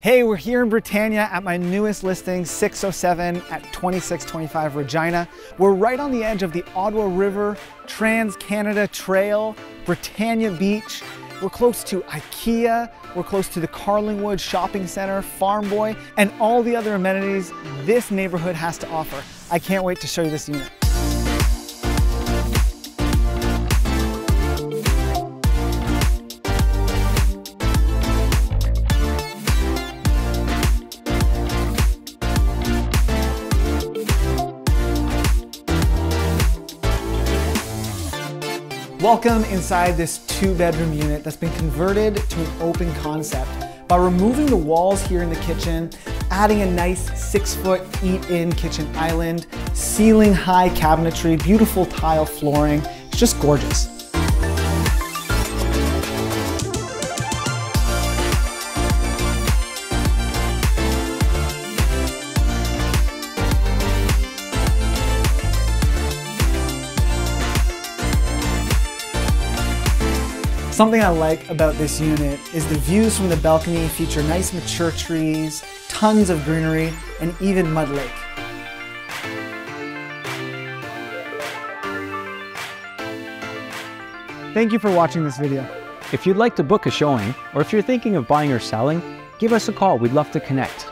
Hey, we're here in Britannia at my newest listing, 607 at 2625 Regina. We're right on the edge of the Ottawa River, Trans-Canada Trail, Britannia Beach. We're close to IKEA, we're close to the Carlingwood Shopping Center, Farm Boy, and all the other amenities this neighborhood has to offer. I can't wait to show you this unit. Welcome inside this two bedroom unit that's been converted to an open concept. By removing the walls here in the kitchen, adding a nice six foot eat in kitchen island, ceiling high cabinetry, beautiful tile flooring, it's just gorgeous. Something I like about this unit is the views from the balcony feature nice mature trees, tons of greenery, and even Mud Lake. Thank you for watching this video. If you'd like to book a showing, or if you're thinking of buying or selling, give us a call. We'd love to connect.